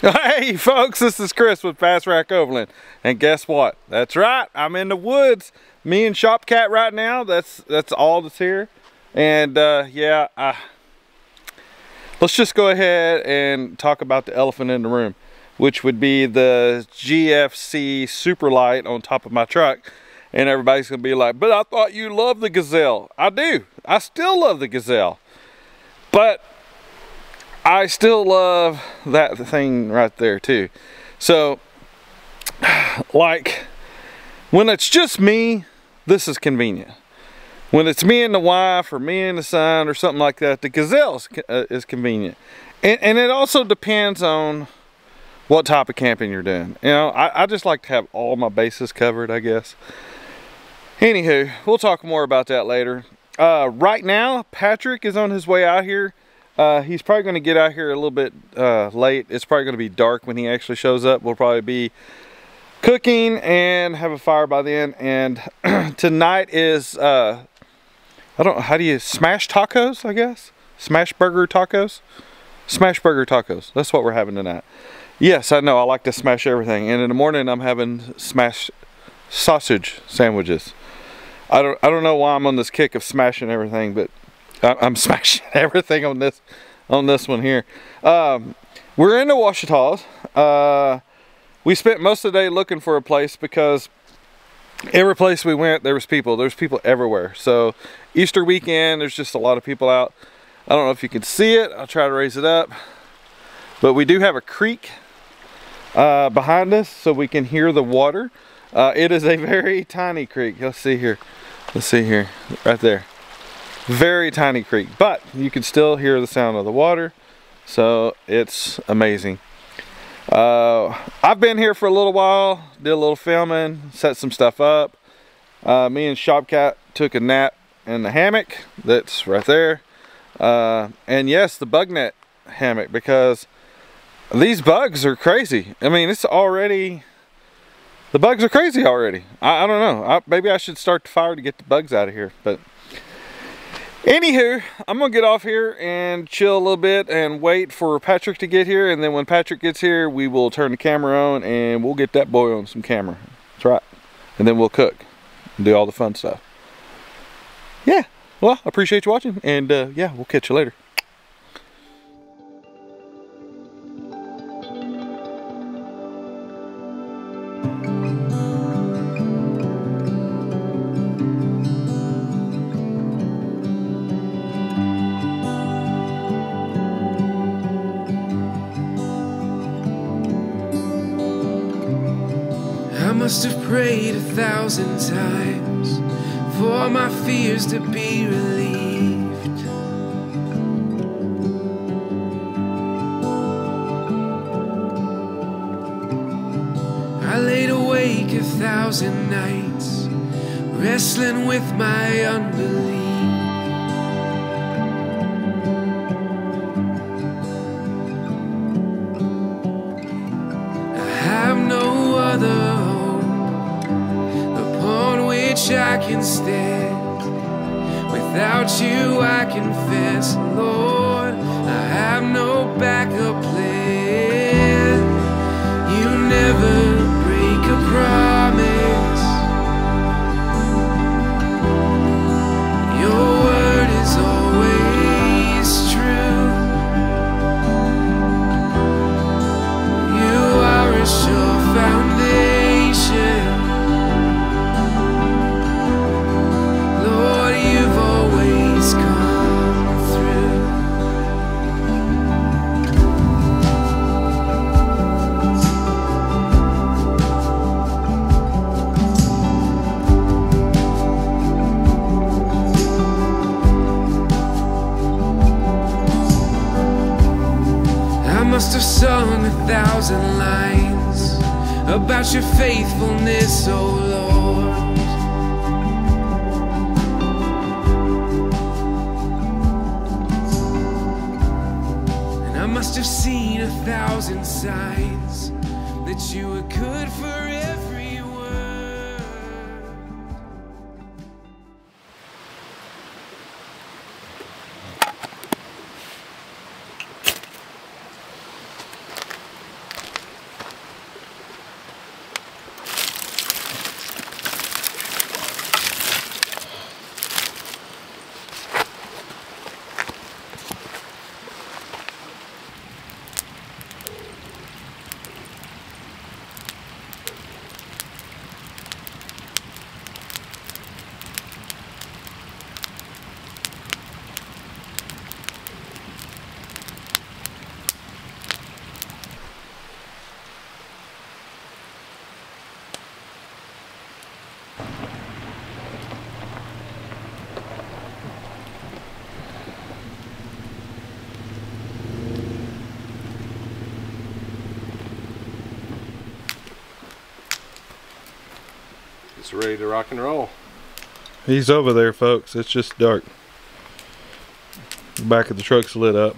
Hey folks, this is Chris with Fast Rack Overland. And guess what? That's right, I'm in the woods. Me and Shopcat right now, that's that's all that's here. And uh, yeah, uh, let's just go ahead and talk about the elephant in the room, which would be the GFC Superlite on top of my truck. And everybody's gonna be like, but I thought you loved the Gazelle. I do, I still love the Gazelle. But I still love that thing right there too. So, like, when it's just me, this is convenient. When it's me and the wife or me and the son or something like that, the Gazelle uh, is convenient. And, and, it also depends on what type of camping you're doing. You know, I, I just like to have all my bases covered, I guess. Anywho, we'll talk more about that later. Uh, right now, Patrick is on his way out here uh, he's probably going to get out here a little bit uh, late. It's probably going to be dark when he actually shows up. We'll probably be cooking and have a fire by then. And tonight is, uh, I don't know, how do you, smash tacos, I guess? Smash burger tacos? Smash burger tacos. That's what we're having tonight. Yes, I know, I like to smash everything. And in the morning, I'm having smash sausage sandwiches. I don't, I don't know why I'm on this kick of smashing everything, but I'm smashing everything on this on this one here. Um, we're in the Ouachitas. Uh, we spent most of the day looking for a place because every place we went, there was people. There's people everywhere. So Easter weekend, there's just a lot of people out. I don't know if you can see it. I'll try to raise it up. But we do have a creek uh, behind us so we can hear the water. Uh, it is a very tiny creek. Let's see here. Let's see here, right there. Very tiny creek, but you can still hear the sound of the water. So it's amazing. Uh, I've been here for a little while, did a little filming, set some stuff up. Uh, me and Shopcat took a nap in the hammock that's right there. Uh, and yes, the bug net hammock because these bugs are crazy. I mean, it's already, the bugs are crazy already. I, I don't know. I, maybe I should start the fire to get the bugs out of here, but Anywho, I'm gonna get off here and chill a little bit and wait for Patrick to get here. And then when Patrick gets here, we will turn the camera on and we'll get that boy on some camera. That's right. And then we'll cook and do all the fun stuff. Yeah, well, I appreciate you watching. And uh, yeah, we'll catch you later. Must have prayed a thousand times for my fears to be relieved. I laid awake a thousand nights, wrestling with my unbelief. Without you, I confess, Lord, I have no backup plan. Have sung a thousand lines about your faithfulness, oh Lord. And I must have seen a thousand signs that you were good for every word. It's ready to rock and roll. He's over there, folks. It's just dark. The back of the truck's lit up.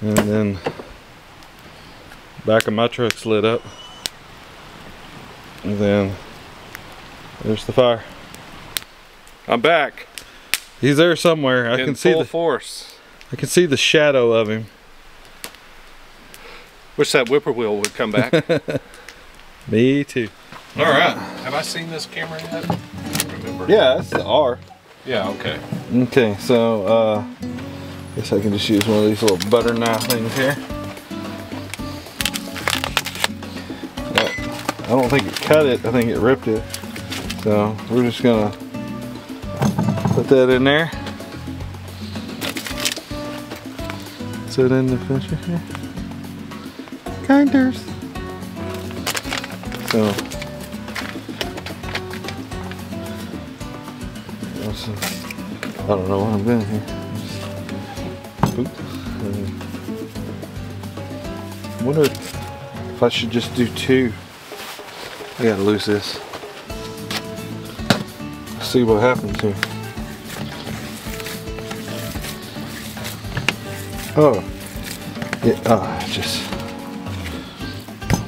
And then back of my truck's lit up. And then there's the fire. I'm back. He's there somewhere. I In can see the force. I can see the shadow of him. Wish that whippoorwill would come back. Me too. All right. Have I seen this camera yet? I remember. Yeah, that's the R. Yeah. Okay. Okay, so uh I guess I can just use one of these little butter knife things here. I don't think it cut it, I think it ripped it. So we're just gonna put that in there. Set in the finisher here. Kinders. So I don't know what I'm doing here. Oops. Uh, wonder if I should just do two. I gotta lose this. See what happens here. Oh, yeah. Oh, just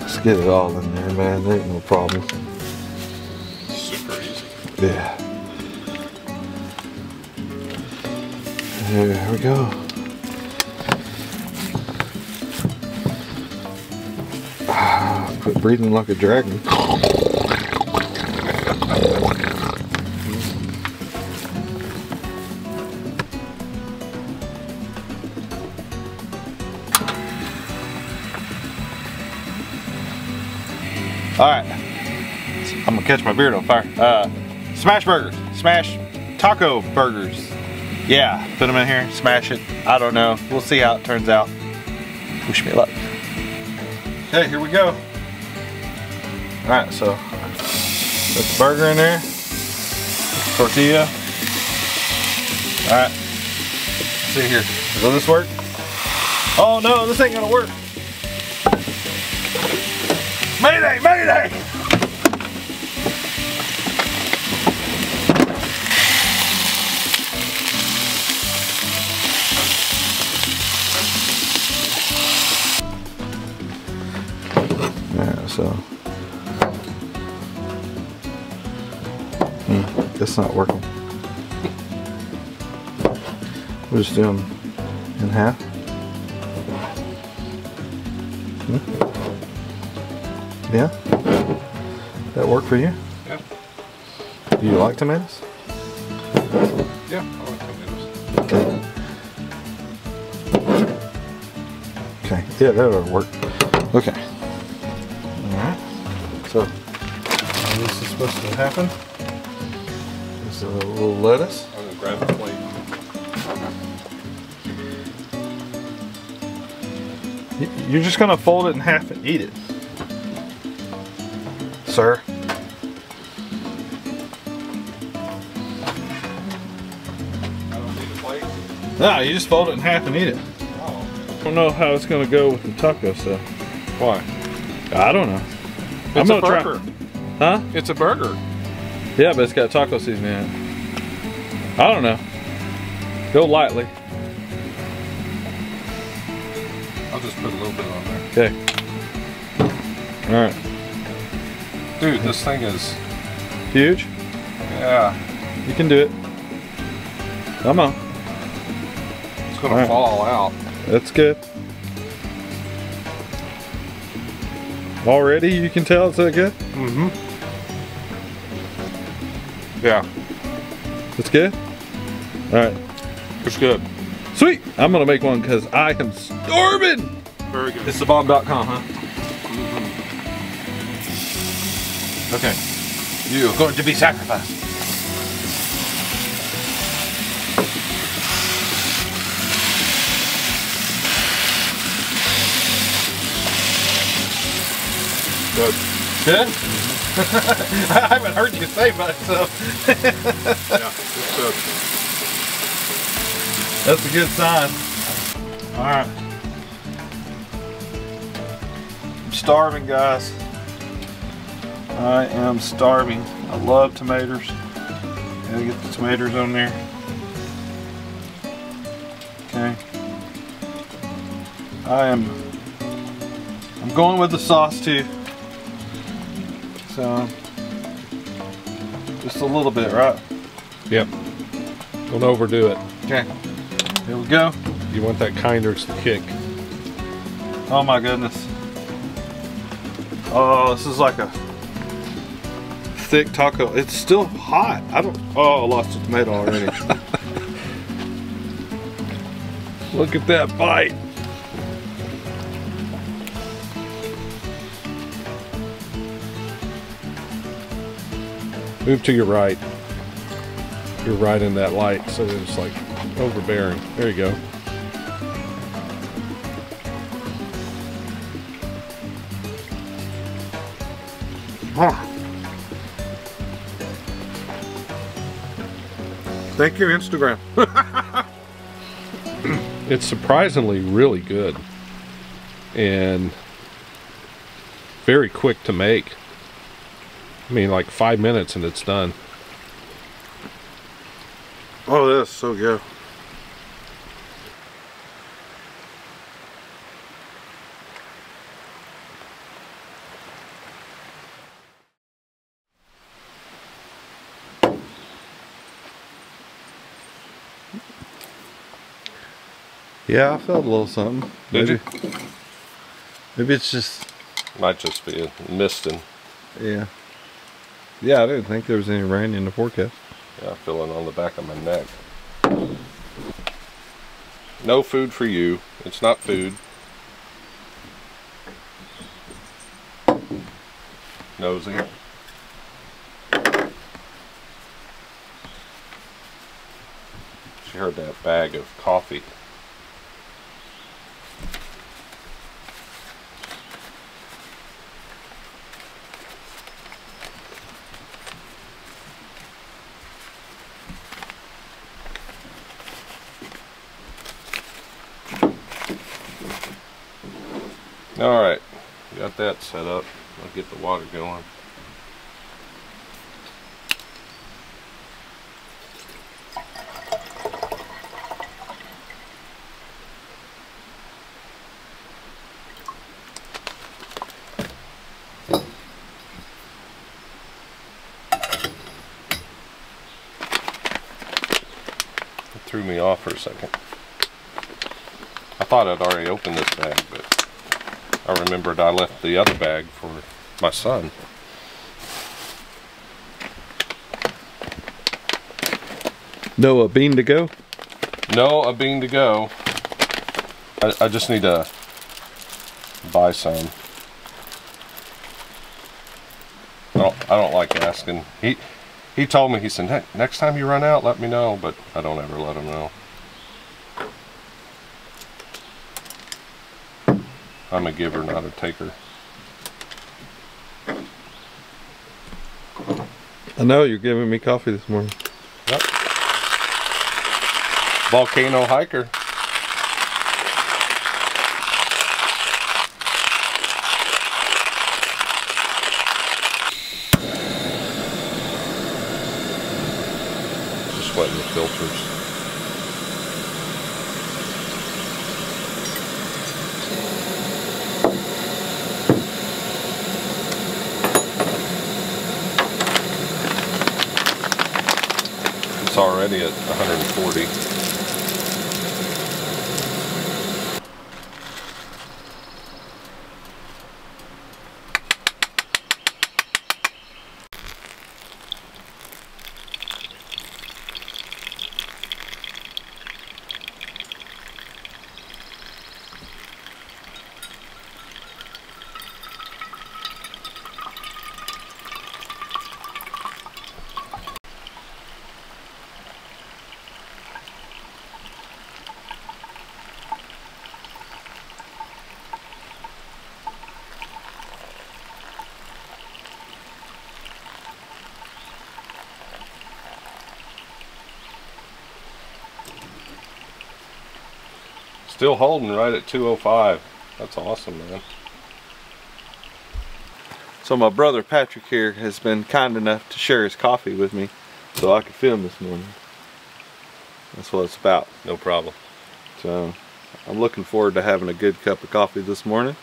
let's get it all in there, man. There ain't no problem. There we go. Ah, Quit breathing like a dragon. All right. I'm gonna catch my beard on fire. Uh, smash burgers, smash taco burgers. Yeah, put them in here, smash it. I don't know. We'll see how it turns out. Wish me luck. Okay, here we go. All right, so put the burger in there, tortilla. All right, Let's see here. Will this work? Oh no, this ain't gonna work. Mayday, mayday! Not working. We'll just do them in half. Hmm? Yeah? That work for you? Yeah. Do you like tomatoes? Yeah. I like tomatoes. Okay. Okay, yeah, that'll work. Okay. Alright. So, this is supposed to happen. This a little lettuce. I'm gonna grab a plate. You're just gonna fold it in half and eat it. Sir. I don't need a plate. No, you just fold it in half and eat it. Oh. I don't know how it's gonna go with the taco stuff. Why? I don't know. I'm It's a gonna try- burger. Huh? It's a burger. Yeah, but it's got taco seasoning in it. I don't know. Go lightly. I'll just put a little bit on there. Okay. All right. Dude, this thing is, Huge. yeah, You can do it. Come on. it's gonna right. fall out. That's good. Already, you can tell it's that good. Mm-hmm. Yeah, It's good. All right. it's good. Sweet. I'm gonna make one because I am starving. Very good. It's thebomb.com, huh? Mm-hmm. Okay. You are going to be sacrificed. Good. Good? I haven't heard you say much, so Yeah, it's good. that's a good sign. Alright. I'm starving, guys. I am starving. I love tomatoes. Gotta get the tomatoes on there. Okay. I am I'm going with the sauce too. So just a little bit, right? Yep. Don't overdo it. Okay. Here we go. You want that kinder kick. Oh my goodness. Oh, this is like a thick taco. It's still hot. I don't. Oh, I lost a tomato already. Look at that bite. Move to your right. You're right in that light, so it's like overbearing. There you go. Thank you, Instagram. It's surprisingly really good and very quick to make. I mean, like five minutes and it's done. Oh, that's so good. Yeah, I felt a little something. Did you? Maybe- Maybe it's just Might just be a misting. yeah. Yeah, I didn't think there was any rain in the forecast. Yeah, feeling on the back of my neck. No food for you. It's not food. Nosy. She heard that bag of coffee. All right, got that set up. I'll get the water going. It threw me off for a second. I thought I'd already opened this bag, but I remembered I left the other bag for my son. No, a bean to go. No, a bean to go. I, I just need to buy some. I don't, I don't like asking. He he told me he said "Ne- next time you run out, let me know, but I don't ever let him know. I'm a giver, not a taker. I know you're giving me coffee this morning. Yep. Volcano hiker. Just wetting the filters. Already at 140. Still holding right at 205. That's awesome, man. So my brother Patrick here has been kind enough to share his coffee with me so I could film this morning. That's what it's about. No problem. So I'm looking forward to having a good cup of coffee this morning.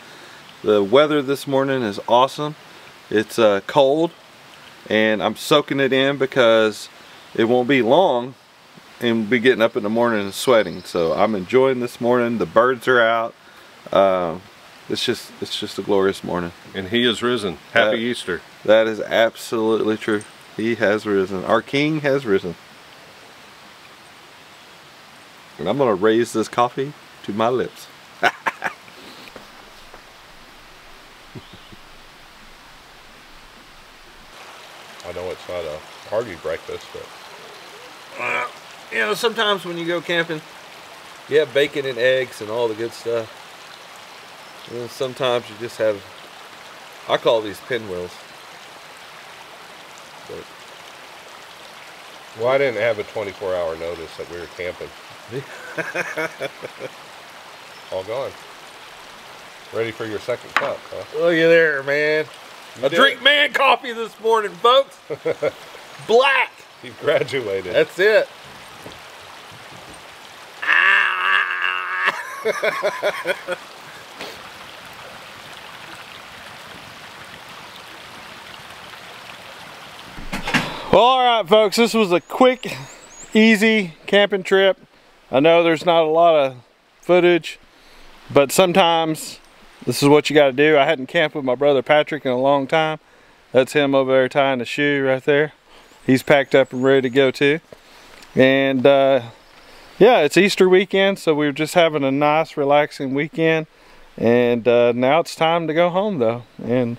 The weather this morning is awesome. It's uh, cold and I'm soaking it in because it won't be long and be getting up in the morning and sweating. So I'm enjoying this morning. The birds are out. Uh, it's just it's just a glorious morning. And he is risen. Happy Uh, Easter. That is absolutely true. He has risen. Our King has risen. And I'm going to raise this coffee to my lips. I know it's not a hearty breakfast, but You know, sometimes when you go camping, you have bacon and eggs and all the good stuff. And then sometimes you just have, I call these pinwheels. But well, I didn't have a 24 hour notice that we were camping. All gone. Ready for your second cup, huh? look at there, man. I drink it. man coffee this morning, folks. Black. You've graduated. That's it. well, all right, folks. This was a quick, easy camping trip. I know there's not a lot of footage, but sometimes this is what you got to do. I hadn't camped with my brother Patrick in a long time. That's him over there tying the shoe right there. He's packed up and ready to go too. And uh, yeah, it's Easter weekend, so we are just having a nice, relaxing weekend. And uh, now it's time to go home, though. And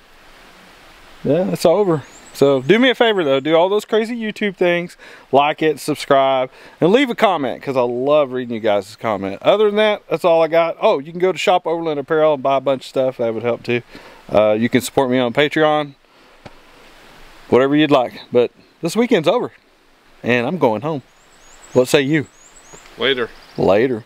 yeah, it's over. So do me a favor, though. Do all those crazy YouTube things. Like it, subscribe, and leave a comment because I love reading you guys' comment. Other than that, that's all I got. Oh, you can go to Shop Overland Apparel and buy a bunch of stuff. That would help too. Uh, you can support me on Patreon. Whatever you'd like. But this weekend's over. And I'm going home. What say you? Later. Later.